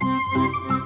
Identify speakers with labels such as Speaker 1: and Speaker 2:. Speaker 1: Música